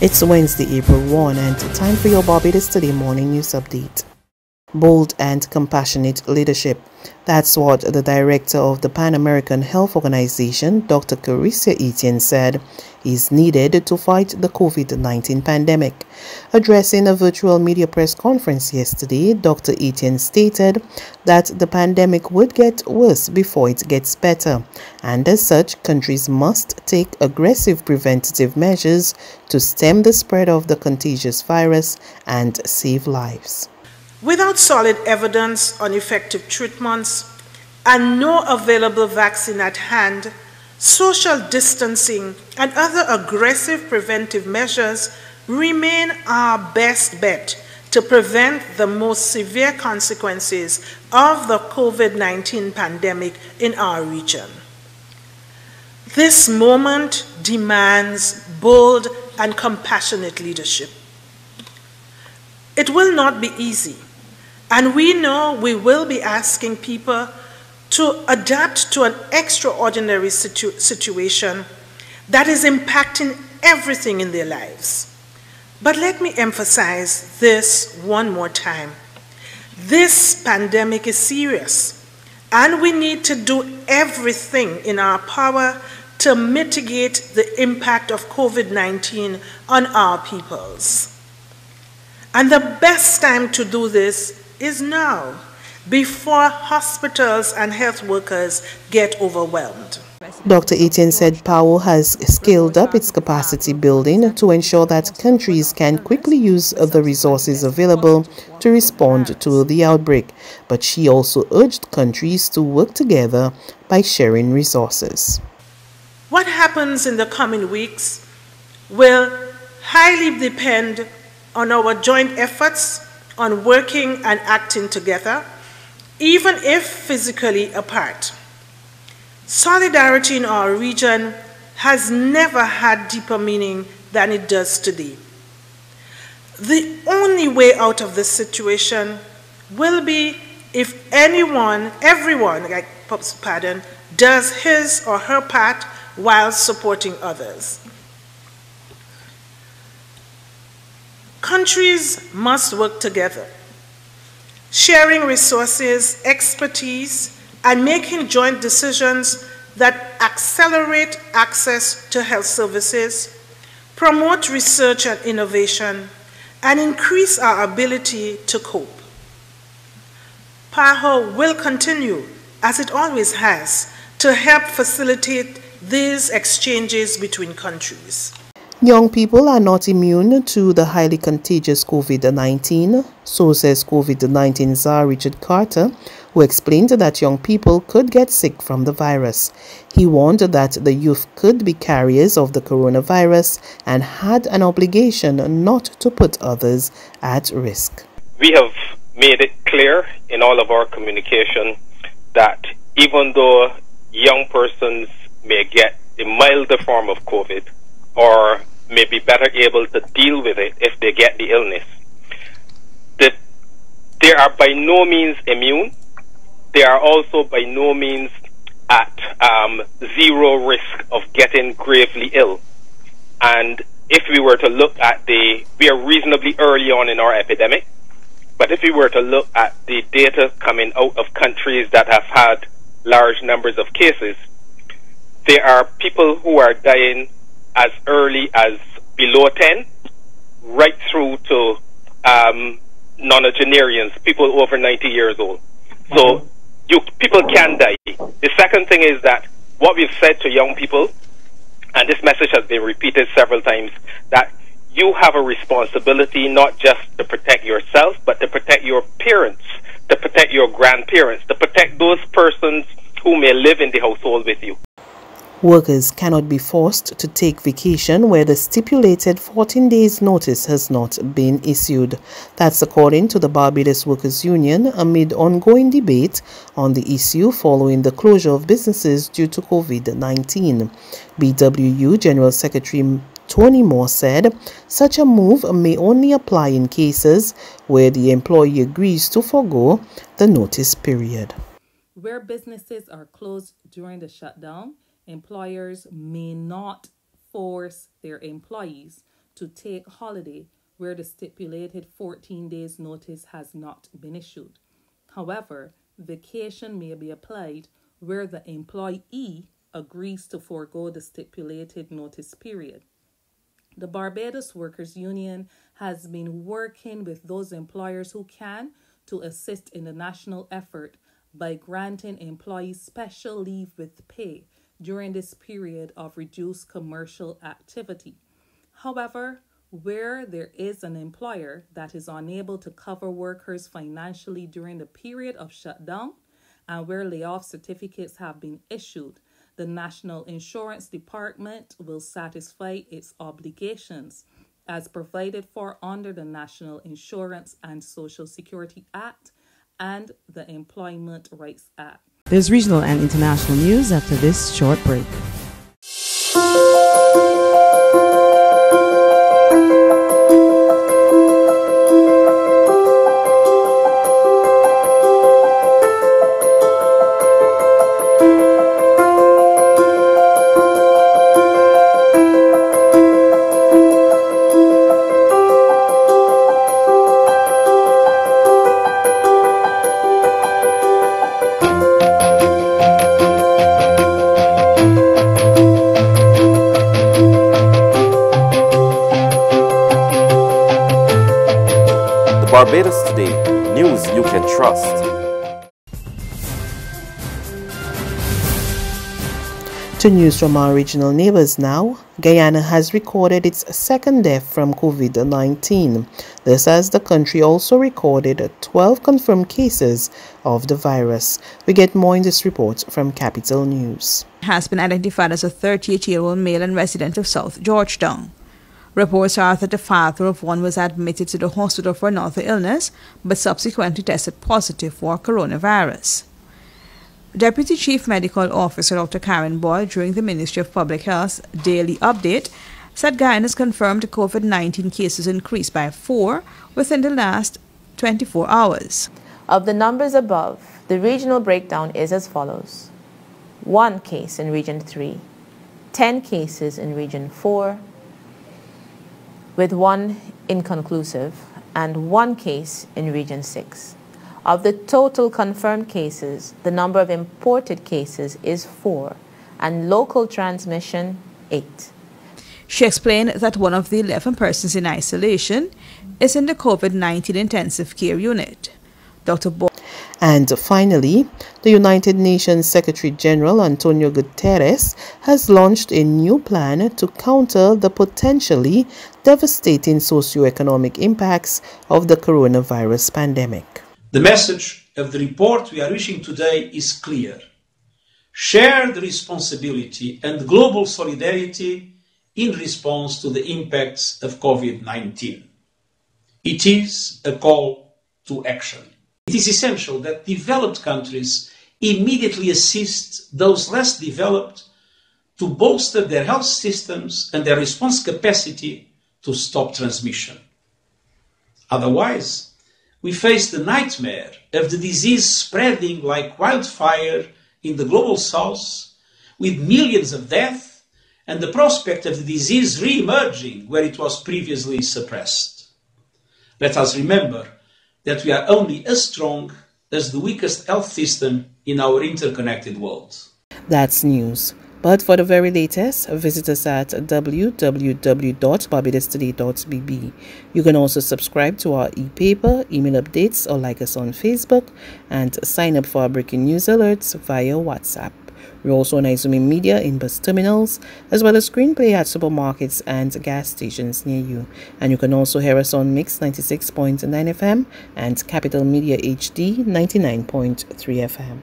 It's Wednesday, April 1, and time for your Barbados Today morning news update. Bold and compassionate leadership. That's what the director of the Pan American Health Organization, Dr. Carissa Etienne, said is needed to fight the COVID 19 pandemic. Addressing a virtual media press conference yesterday, Dr. Etienne stated that the pandemic would get worse before it gets better, and as such, countries must take aggressive preventative measures to stem the spread of the contagious virus and save lives. Without solid evidence on effective treatments and no available vaccine at hand, social distancing and other aggressive preventive measures remain our best bet to prevent the most severe consequences of the COVID 19 pandemic in our region. This moment demands bold and compassionate leadership. It will not be easy and we know we will be asking people to adapt to an extraordinary situ situation that is impacting everything in their lives. But let me emphasize this one more time. This pandemic is serious, and we need to do everything in our power to mitigate the impact of COVID 19 on our peoples. And the best time to do this is now, before hospitals and health workers get overwhelmed. Dr. Etienne said PAHO has scaled up its capacity building to ensure that countries can quickly use the resources available to respond to the outbreak, but she also urged countries to work together by sharing resources. What happens in the coming weeks will highly depend on our joint efforts on working and acting together, even if physically apart. Solidarity in our region has never had deeper meaning than it does today. The only way out of this situation will be if anyone, everyone, like, pardon, does his or her part while supporting others. Countries must work together, sharing resources, expertise, and making joint decisions that accelerate access to health services, promote research and innovation, and increase our ability to cope. PAHO will continue, as it always has, to help facilitate these exchanges between countries. Young people are not immune to the highly contagious COVID-19, so says COVID-19 czar Richard Carter, who explained that young people could get sick from the virus. He warned that the youth could be carriers of the coronavirus and had an obligation not to put others at risk. We have made it clear in all of our communication that even though young persons may get a milder form of COVID or may be better able to deal with it if they get the illness. That they are by no means immune. They are also by no means at um, zero risk of getting gravely ill. And if we were to look at the, we are reasonably early on in our epidemic, but if we were to look at the data coming out of countries that have had large numbers of cases, there are people who are dying as early as below 10, right through to um, nonagenarians, people over 90 years old. So mm-hmm. you people can die. The second thing is that what we've said to young people, and this message has been repeated several times, that you have a responsibility not just to protect yourself, but to protect your parents, to protect your grandparents, to protect those persons who may live in the household with you. Workers cannot be forced to take vacation where the stipulated 14 days notice has not been issued. That's according to the Barbados Workers Union amid ongoing debate on the issue following the closure of businesses due to COVID-19. BWU General Secretary Toni Moore said such a move may only apply in cases where the employee agrees to forego the notice period. Where businesses are closed during the shutdown, employers may not force their employees to take holiday where the stipulated 14 days notice has not been issued. However, vacation may be applied where the employee agrees to forego the stipulated notice period. The Barbados Workers Union has been working with those employers who can to assist in the national effort by granting employees special leave with pay during this period of reduced commercial activity. However, where there is an employer that is unable to cover workers financially during the period of shutdown and where layoff certificates have been issued, the National Insurance Department will satisfy its obligations as provided for under the National Insurance and Social Security Act and the Employment Rights Act. There's regional and international news after this short break. Barbados Today, news you can trust. To news from our regional neighbors now, Guyana has recorded its second death from COVID 19. This as the country also recorded 12 confirmed cases of the virus. We get more in this report from Capital News. Has been identified as a 38 year old male and resident of South Georgetown. Reports are that the father of one was admitted to the hospital for another illness, but subsequently tested positive for coronavirus. Deputy Chief Medical Officer Dr. Karen Boyle, during the Ministry of Public Health daily update, said Guyana's confirmed COVID 19 cases increased by four within the last 24 hours. Of the numbers above, the regional breakdown is as follows one case in Region 3, 10 cases in Region 4, with one inconclusive and one case in Region 6. Of the total confirmed cases, the number of imported cases is four, and local transmission, eight. She explained that one of the 11 persons in isolation is in the COVID 19 intensive care unit. Dr. Bo- and finally, the United Nations Secretary General Antonio Guterres has launched a new plan to counter the potentially devastating socioeconomic impacts of the coronavirus pandemic. The message of the report we are issuing today is clear. Shared responsibility and global solidarity in response to the impacts of COVID 19. It is a call to action. It is essential that developed countries immediately assist those less developed to bolster their health systems and their response capacity to stop transmission. Otherwise, we face the nightmare of the disease spreading like wildfire in the global south, with millions of deaths and the prospect of the disease re emerging where it was previously suppressed. Let us remember that we are only as strong as the weakest health system in our interconnected world. That's news. But for the very latest, visit us at www.barbadostoday.bb. You can also subscribe to our e-paper, email updates, or like us on Facebook, and sign up for our breaking news alerts via WhatsApp. We're also on Izumi Media in bus terminals, as well as screenplay at supermarkets and gas stations near you. And you can also hear us on Mix 96.9 FM and Capital Media HD 99.3 FM.